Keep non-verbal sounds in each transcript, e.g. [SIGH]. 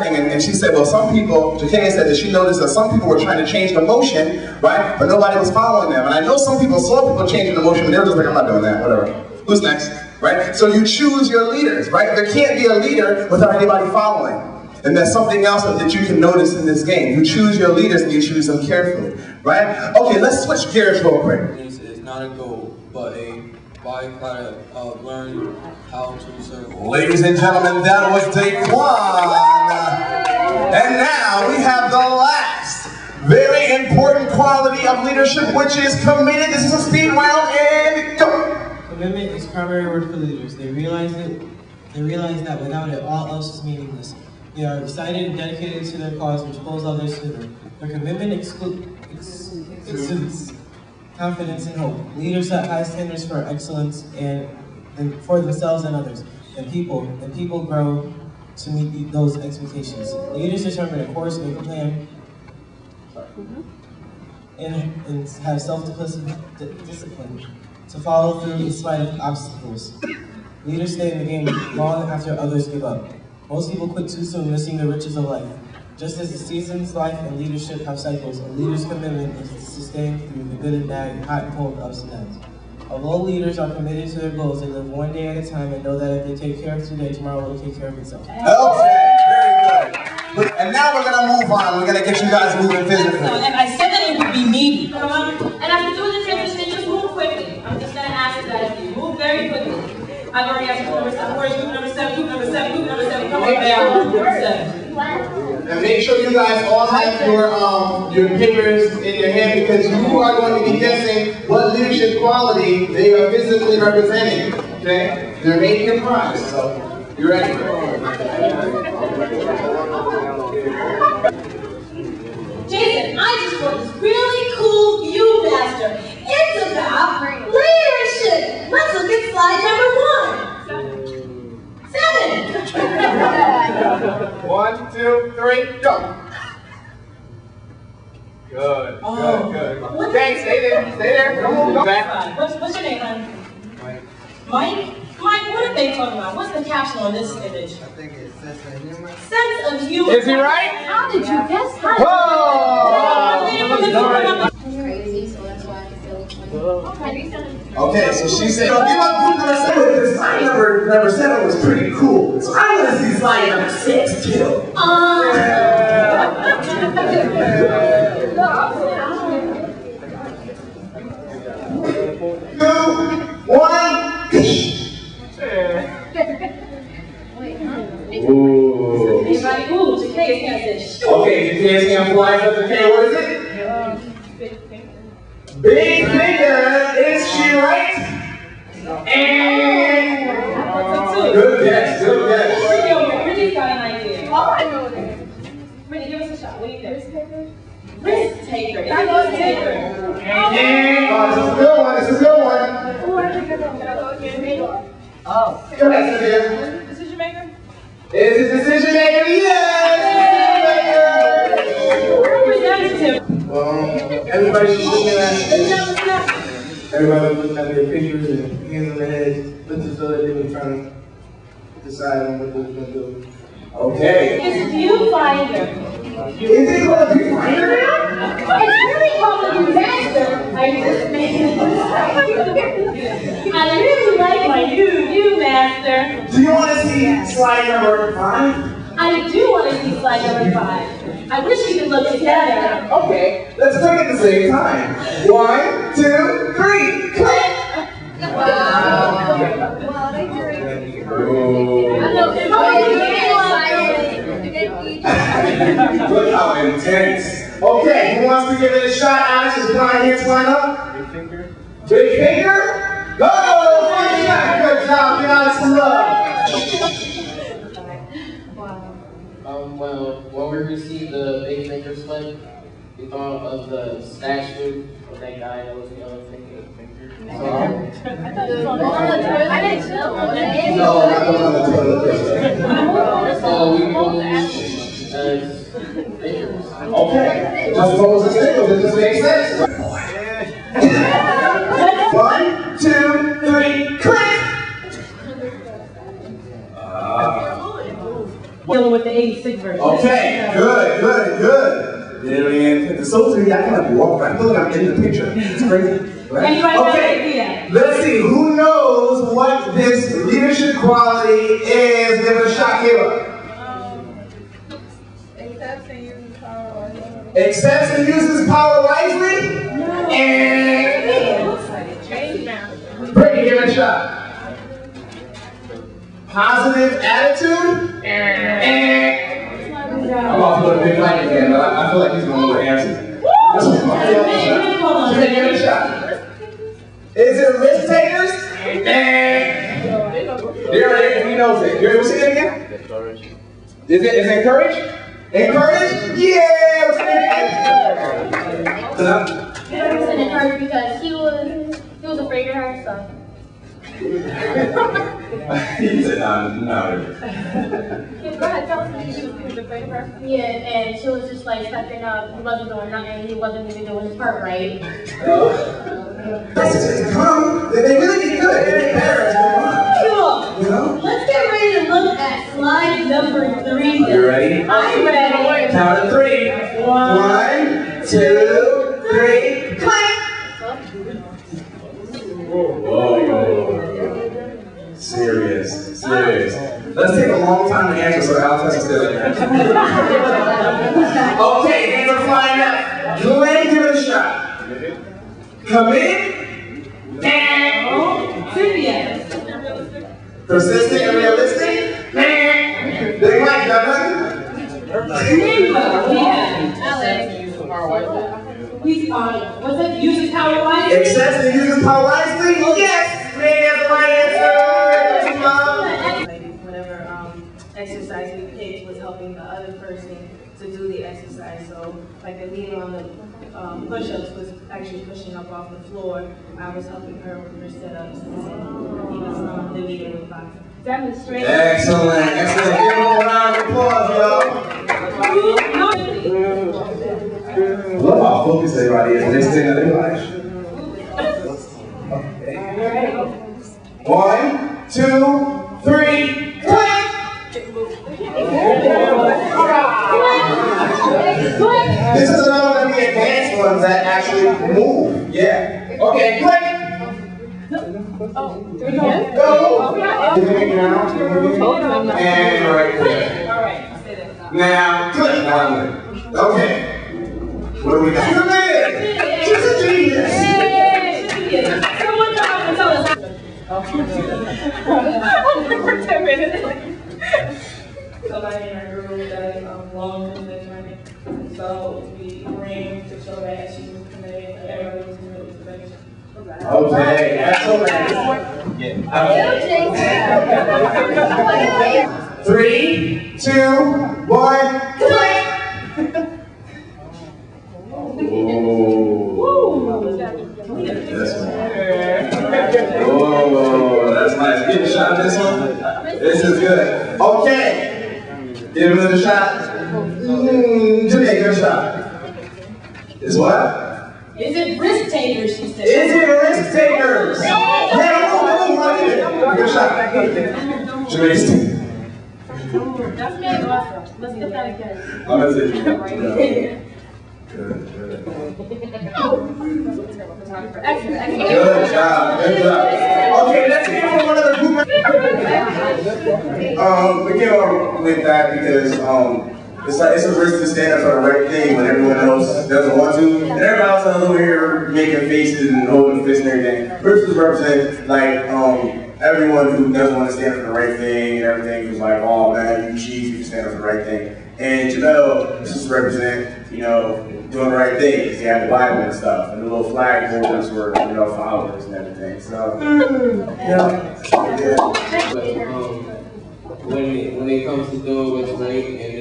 And, and she said, well, some people, Jakaya said that she noticed that some people were trying to change the motion, right? But nobody was following them. And I know some people saw people changing the motion, but they were just like, I'm not doing that, whatever. Who's next? Right? So you choose your leaders, right? There can't be a leader without anybody following. And there's something else that you can notice in this game. You choose your leaders and you choose them carefully, right? Okay, let's switch gears real quick. It's not a goal, but a learning how to serve. Ladies and gentlemen, that was day one. And now we have the last very important quality of leadership, which is committed. This is a speed round, and go. Commitment is primary word for leaders. They realize it. They realize that without it, all else is meaningless. They are excited and dedicated to their cause, which pulls others to them. Their commitment exclu- ex- exudes confidence and hope. Leaders set high standards for excellence and, and for themselves and others. And people, and people grow to meet the- those expectations. Leaders determine a course, make a plan, mm-hmm. and, and have self-discipline to follow through in spite of obstacles. Leaders stay in the game long after others give up. Most people quit too soon, missing the riches of life. Just as the seasons, life, and leadership have cycles, a leader's commitment is to sustain through the good and bad, hot and cold, ups and downs. Although leaders are committed to their goals, they live one day at a time and know that if they take care of today, tomorrow will take care of itself. Okay, very good. And now we're gonna move on. We're gonna get you guys moving physically. And I said that it would be meaty. Come on. And after doing the transition, just move quickly. I'm just gonna ask you guys to move very quickly. I've already asked group number seven. Where's group number seven? Group number seven. Group number seven. Come on down. Group number seven. Make sure you guys all have your um your papers in your hand because you are going to be guessing what leadership quality they are physically representing. Okay? They're making a prize. So you ready? Jason, I just wrote this really cool Viewmaster. It's about three, go. Good, Oh. good, good. Okay, stay there, stay there. Come on, go back. What's, what's your name, hon? Mike. Mike? Mike, what are they talking about? What's the caption on this image? I think it's sense of humor. Sense of humor. Is he right? How did you guess that? Whoa! Crazy, so that's why I feel Okay, so she said, "Oh, give up group number seven because slide number number seven was pretty cool. So I want to see slide number six too." [LAUGHS] Two, one. Ooh. Anybody? Ooh, Jakea's hand says, Okay, you can't see him flying up the K. What is it? Good guess. Good guess. Brittany, Brittany's got an idea. Oh, I know this. Brittany, give us a shot. What do you think? Risk taker? Risk taker. It's a risk taker. Oh, this is a good one. This is a good one. Oh, I think I know. Can I go again? Oh. Go ahead, Decision maker? Is it decision maker? Yes. Representative. Well, everybody should look at everybody look at their pictures and hands on their heads, look as though that they were trying to decide on what they were gonna do. Okay. It's viewfinder. Is it going to be finder? It's really called a master. I just made it. I really like my new Viewmaster. Do you want to see slide number five? I do want to see slide number five. I wish we could look together. Okay, let's click at the same time. One, two, three, click! Look how intense. Okay, who wants to give it a shot? Alex is blind hands line up. Big finger. Big finger. Go! Good job, good job. Give Alex some love. Um, well, when we received the Big Finger slip, we thought of the statue of that guy that was the other finger. So, I didn't know. No, not the on the toilet. so uh, uh, uh, we moved as fingers. Okay, just pose as singles, it just makes sense. [LAUGHS] One, two, three, click! Dealing with the 86 version. Okay, good, good, good. You know what I mean? The social media, I kind of walk around. I feel like I'm in the picture. It's crazy. Right? Anybody Okay, let's see. Who knows what this leadership quality is? Give it a shot, Caleb. Accepts and uses power wisely? And Brittany, give it a shot. Positive attitude? And I'm off with a big mic again, but I, I feel like he's gonna know the answer. Brittany, give it a shot. Is it risk takers? And there it is, he knows it. You ever see it again? Is it is it encourage? Encourage? Yeah! So, He was in because he was he was afraid of her, so. [LAUGHS] he said, no, no. Yeah, go ahead, tell us. He was afraid of her? Yeah, and she was just like stepping up. He wasn't doing nothing. He wasn't even doing his part right. Messages come, they they really get good. They get better as they go on. Cool. You know? Let's get ready to look at slide number three. You ready? I'm ready. Count to three. One, two, three, clap! Whoa. Serious, serious. Let's take a long time to answer so to stay there. Okay, hands are flying up. Glenn, give it a shot. Come in. And Cynthia. persistent and realistic. Big Mike, got nothing? Rainbow. Yeah. Alex. He's on. What's it? Uses power wisely. And uses power wisely? Yes! Man, that's the right answer. Mom. whenever um, exercise we picked was helping the other person to do the exercise. So like the leader on the um, push-ups was actually pushing up off the floor. I was helping her with her sit-ups. And he was um, the leader with boxing. Demonstrate. Excellent, excellent. Give him a round of applause, y'all. Love how focused everybody is listening to their life. Okay. One, two, three, clap! This is another one of the advanced ones that actually move. Yeah. Okay, click. Go. And right there. All right, say that. Now, click. Now, Okay. What do we got? You did. She's a genius. [LAUGHS] Someone come up and tell us. Somebody in our group does um, long distance running. So we ran to show that she was committed, everybody was committed to finish. Okay, excellent. [LAUGHS] Three, two, one, click. [LAUGHS] Whoa. That's Whoa, that's nice. Give a shot at this one. This is good. Okay. Give him another shot. Mm, Janae, give a shot. Is what? Is it risk takers? She said. Is it risk takers? Yeah, come on, come on, right here. Give a shot. Janae, That's good. Awesome. Let's get that again. Oh, that's it. Yeah. [LAUGHS] Good, good. Good job, good job. Okay, let's hear from one of the. [LAUGHS] Um, we up with that because um, it's like it's a risk to stand up for the right thing when everyone else doesn't want to, and everybody else is over here making faces and holding fists and everything. Versus represent like um everyone who doesn't want to stand up for the right thing and everything who's like, oh man, you cheese, you stand up for the right thing. And Jamel just represent, you know, doing the right thing because he had the Bible and stuff, and the little flag holders were, you know, followers and everything. So, yeah, yeah. But, um, when it, when it comes to doing what's right and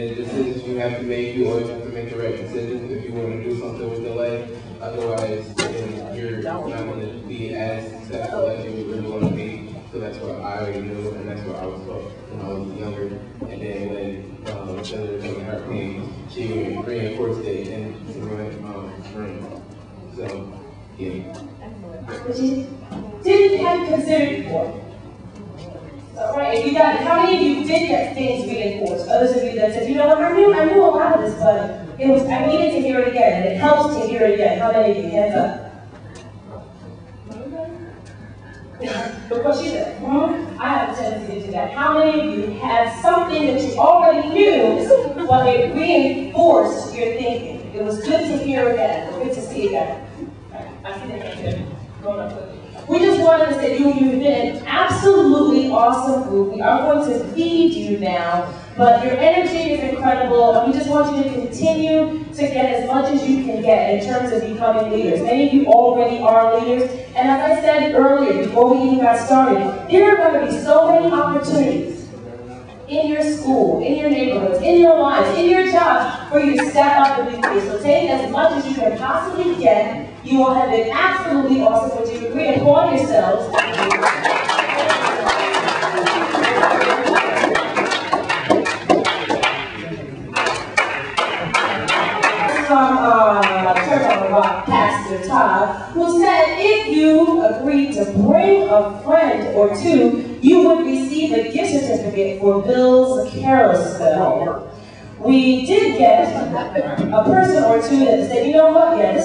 you have to make, you always have to make the right decisions if you want to do something with life. Otherwise, then you're not going to be as successful as you really want to be. So that's what I already knew, and that's what I was taught when I was younger. And then when um, Senator Toni Harp came, she reinforced it in the um, room. So, yeah. Which you didn't have considered right, if you got, how many of you did get things reinforced? Others of you that said, you know what, I knew, I knew a lot of this, but it was, I needed to hear it again, and it helps to hear it again. How many of you, what she said. Hmm? I have a tendency to do that. How many of you had something that you already knew, but it reinforced your thinking? It was good to hear again, good to see again. I see that going up quickly. We just wanted to say you, you've been an absolutely awesome group. We are going to feed you now, but your energy is incredible, and we just want you to continue to get as much as you can get in terms of becoming leaders. Many of you already are leaders, and as I said earlier, before we even got started, there are going to be so many opportunities in your school, in your neighborhoods, in your lives, in your jobs, for you to step up and be leaders. So take as much as you can possibly get. You all have been absolutely awesome. Would you agree? Applaud yourselves. From uh, Church on the Rock, Pastor Todd, who said if you agreed to bring a friend or two, you would receive a gift certificate for Bill's Carousel. We did get a person or two that said, you know what, yeah,